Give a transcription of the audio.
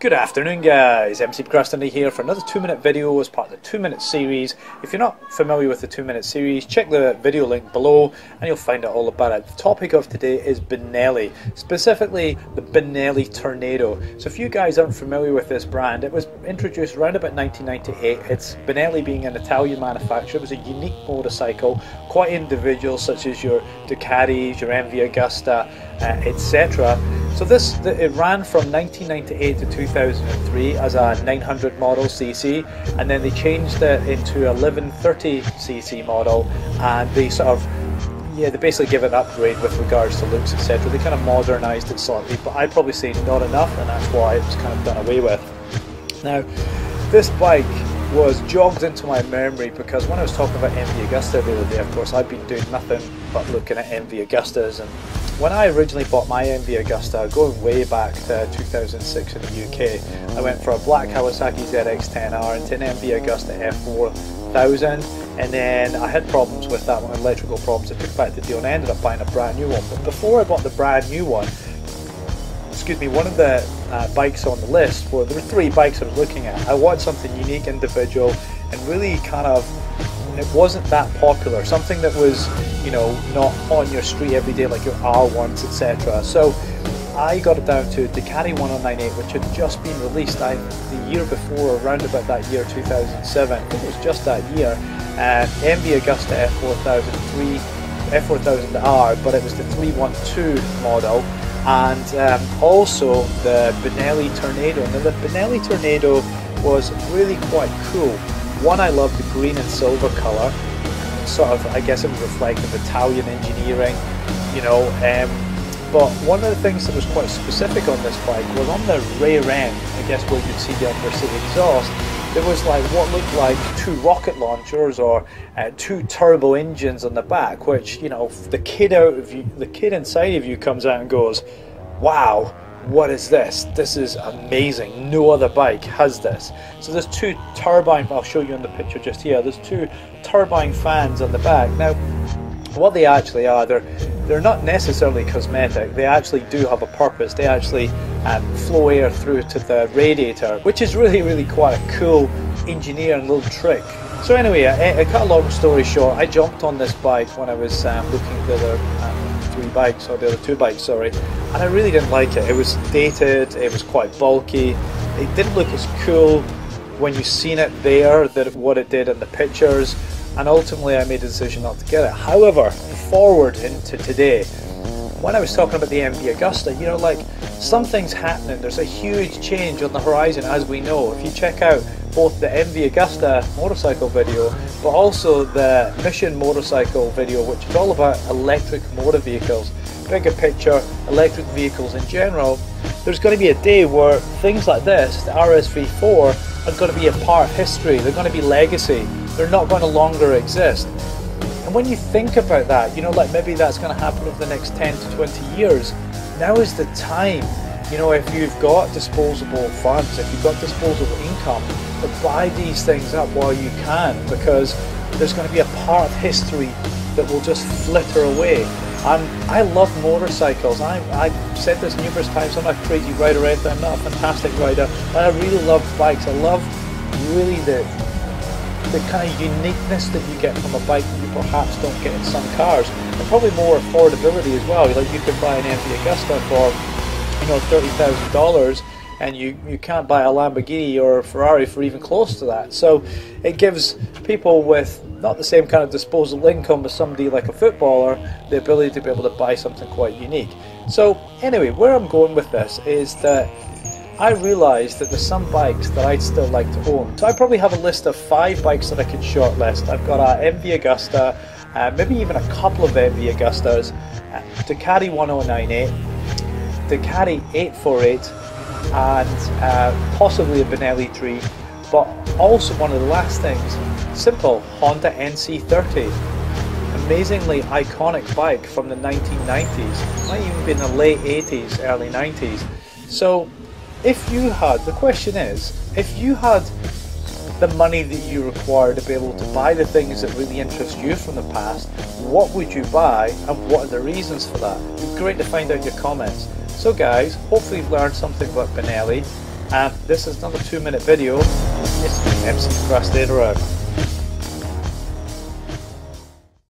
Good afternoon guys, MC Procrastinator here for another 2 minute video as part of the 2 minute series. If you're not familiar with the 2 minute series, check the video link below and you'll find out all about it. The topic of today is Benelli, specifically the Benelli Tornado. So if you guys aren't familiar with this brand, it was introduced around about 1998. It's Benelli being an Italian manufacturer, it was a unique motorcycle, quite individual such as your Ducatis, your MV Agusta, uh, etc. So this it ran from 1998 to 2003 as a 900 model CC, and then they changed it into a 1130 CC model, and they sort of yeah, they basically give it an upgrade with regards to looks, etc. They kind of modernised it slightly, but I'd probably say not enough, and that's why it was kind of done away with. Now, this bike was jogged into my memory because when I was talking about MV Agusta the other day, of course, I've been doing nothing but looking at MV Agustas. And when I originally bought my MV Agusta, going way back to 2006 in the UK, I went for a black Kawasaki ZX10R into an MV Agusta F4000. And then I had problems with that one, electrical problems. I took back the deal and I ended up buying a brand new one. But before I bought the brand new one, excuse me, one of the uh, bikes on the list, well, there were three bikes I was looking at. I wanted something unique, individual, and really kind of, it wasn't that popular. Something that was, you know, not on your street every day like your R1s, etc. So I got it down to Ducati 1098, which had just been released I, the year before, around about that year 2007. I think it was just that year. And MV Agusta F4003, F4000R, but it was the 312 model and um, also the Benelli Tornado. Now the Benelli Tornado was really quite cool. One, I love the green and silver colour. Sort of, I guess it was reflective of Italian engineering, you know. Um, but one of the things that was quite specific on this bike was on the rear end, I guess where you'd see the underseat exhaust, there was like what looked like two rocket launchers or uh, two turbo engines on the back, which you know the kid out of you, the kid inside of you comes out and goes, "Wow, what is this? This is amazing. No other bike has this." So there's two turbine. I'll show you in the picture just here. There's two turbine fans on the back. Now, what they actually are, they're they're not necessarily cosmetic. They actually do have a purpose. They actually um, flow air through to the radiator, which is really, really quite a cool engineering little trick. So anyway, I, I cut a long story short, I jumped on this bike when I was um, looking at the um, bikes, or the other two bikes, sorry, and I really didn't like it. It was dated, it was quite bulky, it didn't look as cool when you seen it there that what it did in the pictures and ultimately I made a decision not to get it. However, forward into today, when I was talking about the MV Agusta, you know, like something's happening. There's a huge change on the horizon, as we know. If you check out both the MV Agusta motorcycle video, but also the Mission motorcycle video, which is all about electric motor vehicles, bigger picture, electric vehicles in general, there's going to be a day where things like this, the RSV4, are going to be a part of history. They're going to be legacy they're not going to longer exist. And when you think about that, you know, like maybe that's going to happen over the next 10 to 20 years, now is the time. You know, if you've got disposable funds, if you've got disposable income, buy these things up while you can because there's going to be a part of history that will just flitter away. And I love motorcycles. I, I've said this numerous times. I'm not a crazy rider, I'm not a fantastic rider, but I really love bikes. I love really the the kind of uniqueness that you get from a bike that you perhaps don't get in some cars, and probably more affordability as well. Like you can buy an MV Agusta for, you know, thirty thousand dollars, and you you can't buy a Lamborghini or a Ferrari for even close to that. So it gives people with not the same kind of disposable income as somebody like a footballer the ability to be able to buy something quite unique. So anyway, where I'm going with this is that I realised that there's some bikes that I'd still like to own. So I probably have a list of five bikes that I could shortlist. I've got a MV Agusta, uh, maybe even a couple of MV Agustas, uh, Ducati 1098, Ducati 848, and uh, possibly a Benelli 3. But also one of the last things, simple Honda NC30 amazingly iconic bike from the 1990s, might even be in the late 80s, early 90s. So if you had, the question is, if you had the money that you require to be able to buy the things that really interest you from the past, what would you buy and what are the reasons for that? It'd be great to find out your comments. So guys, hopefully you've learned something about Benelli. And this is another two minute video. It's around.